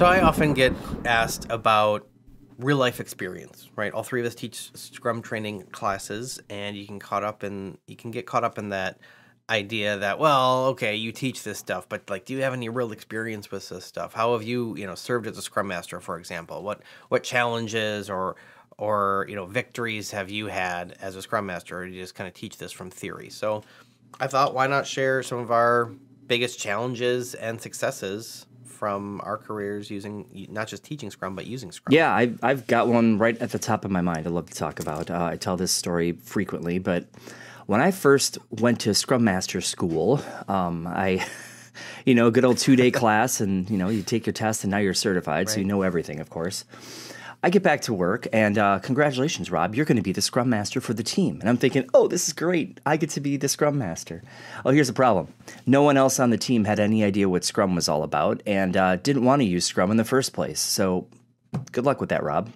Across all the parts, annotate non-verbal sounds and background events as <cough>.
So I often get asked about real life experience, right? All three of us teach Scrum training classes, and you can caught up in you can get caught up in that idea that well, okay, you teach this stuff, but like, do you have any real experience with this stuff? How have you, you know, served as a Scrum Master, for example? What what challenges or or you know victories have you had as a Scrum Master, or do you just kind of teach this from theory? So, I thought, why not share some of our biggest challenges and successes from our careers using not just teaching Scrum but using Scrum. Yeah, I've, I've got one right at the top of my mind. I love to talk about. Uh, I tell this story frequently, but when I first went to Scrum Master school, um, I. <laughs> You know, good old two day <laughs> class, and you know, you take your test, and now you're certified, right. so you know everything, of course. I get back to work, and uh, congratulations, Robb. You're going to be the Scrum Master for the team. And I'm thinking, oh, this is great. I get to be the Scrum Master. Oh, here's the problem no one else on the team had any idea what Scrum was all about and uh, didn't want to use Scrum in the first place. So good luck with that, Robb.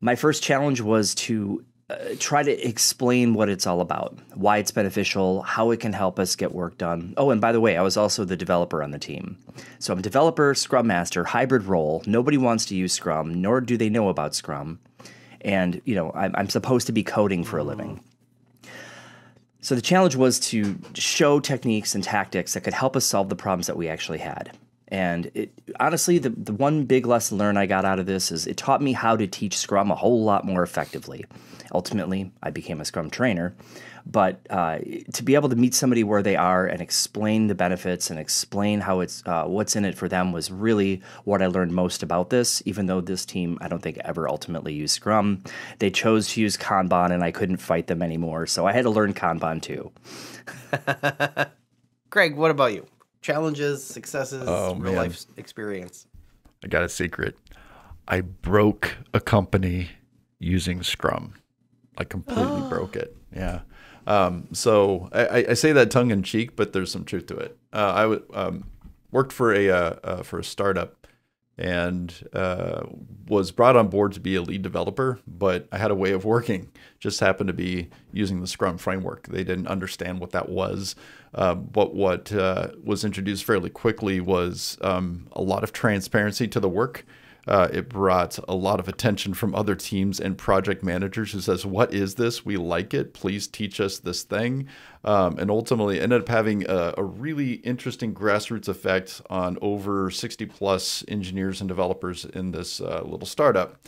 My first challenge was to uh, try to explain what it's all about, why it's beneficial, how it can help us get work done. Oh, and by the way, I was also the developer on the team. So I'm a developer, Scrum Master, hybrid role. Nobody wants to use Scrum, nor do they know about Scrum. And, you know, I'm, I'm supposed to be coding for a living. So the challenge was to show techniques and tactics that could help us solve the problems that we actually had. And it, honestly, the, the one big lesson learned I got out of this is it taught me how to teach Scrum a whole lot more effectively. Ultimately, I became a Scrum trainer. But uh, to be able to meet somebody where they are and explain the benefits and explain how it's uh, what's in it for them was really what I learned most about this. Even though this team, I don't think ever ultimately used Scrum, they chose to use Kanban, and I couldn't fight them anymore. So I had to learn Kanban too. <laughs> Greg, what about you? Challenges, successes, oh, real man. life experience? I got a secret. I broke a company using Scrum. I completely oh. <gasps> broke it. Yeah. Um, so I, I, say that tongue in cheek, but there's some truth to it. Uh, I w- um, worked for a uh, uh, for a startup and uh, was brought on board to be a lead developer, but I had a way of working. Just happened to be using the Scrum framework. They didn't understand what that was. Uh, but what uh, was introduced fairly quickly was um, a lot of transparency to the work. Uh, it brought a lot of attention from other teams and project managers who says, "What is this? We like it. Please teach us this thing." Um, and ultimately ended up having a, a, really interesting grassroots effect on over 60 plus engineers and developers in this uh, little startup.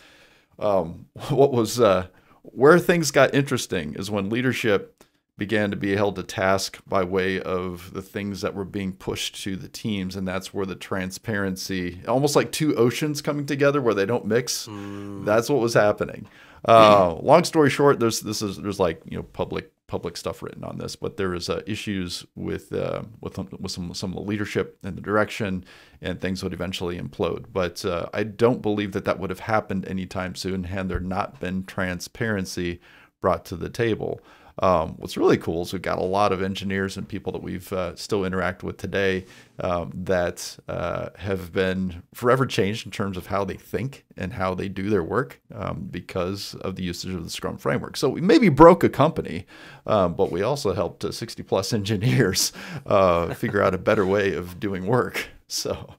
Um, <laughs> what was uh, where things got interesting is when leadership began to be held to task by way of the things that were being pushed to the teams and that's where the transparency almost like two oceans coming together where they don't mix. Mm. that's what was happening. Uh, long story short there's this is there's like you know public public stuff written on this but there is uh, issues with uh, with with some some of the leadership and the direction and things would eventually implode. But uh, I don't believe that that would have happened anytime soon had there not been transparency brought to the table um, what's really cool is we've got a lot of engineers and people that we've uh, still interact with today um, that uh, have been forever changed in terms of how they think and how they do their work um, because of the usage of the Scrum framework. So we maybe broke a company, um, but we also helped uh, 60 plus <laughs> engineers uh, figure out a better way of doing work. So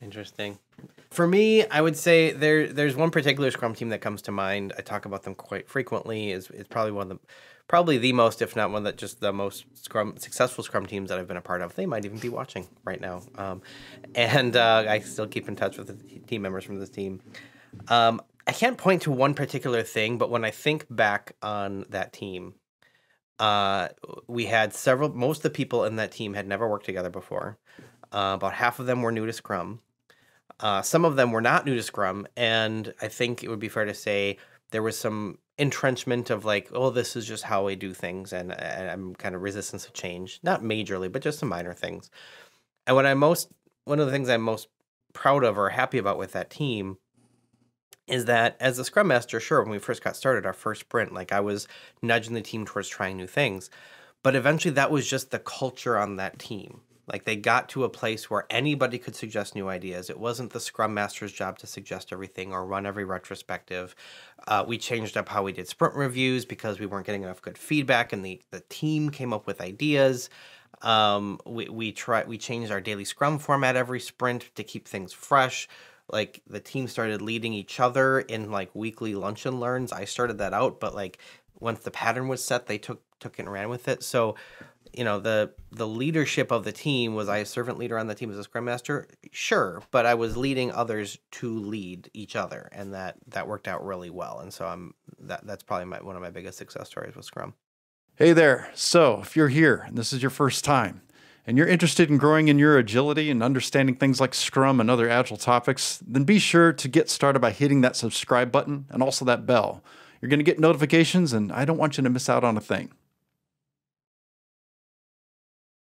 interesting. For me, I would say there there's one particular Scrum team that comes to mind. I talk about them quite frequently. is It's probably one of the probably the most, if not one that just the most Scrum successful Scrum teams that I've been a part of. They might even be watching right now, um, and uh, I still keep in touch with the team members from this team. Um, I can't point to one particular thing, but when I think back on that team, uh, we had several. Most of the people in that team had never worked together before. Uh, about half of them were new to Scrum. Uh, some of them were not new to Scrum, and I think it would be fair to say there was some entrenchment of like, oh, this is just how we do things, and, and I'm kind of resistance to change, not majorly, but just some minor things. And what I'm most, one of the things I'm most proud of or happy about with that team is that as a scrum master, sure, when we first got started, our first sprint, like I was nudging the team towards trying new things, but eventually that was just the culture on that team. Like they got to a place where anybody could suggest new ideas. It wasn't the scrum master's job to suggest everything or run every retrospective. Uh, we changed up how we did sprint reviews because we weren't getting enough good feedback, and the the team came up with ideas. Um, we we try we changed our daily scrum format every sprint to keep things fresh. Like the team started leading each other in like weekly lunch and learns. I started that out, but like once the pattern was set, they took took it and ran with it. So, you know, the the leadership of the team was I a servant leader on the team as a scrum master? Sure, but I was leading others to lead each other, and that that worked out really well. And so I'm that that's probably my, one of my biggest success stories with Scrum. Hey there. So, if you're here and this is your first time, and you're interested in growing in your agility and understanding things like Scrum and other agile topics, then be sure to get started by hitting that subscribe button and also that bell. You're going to get notifications, and I don't want you to miss out on a thing.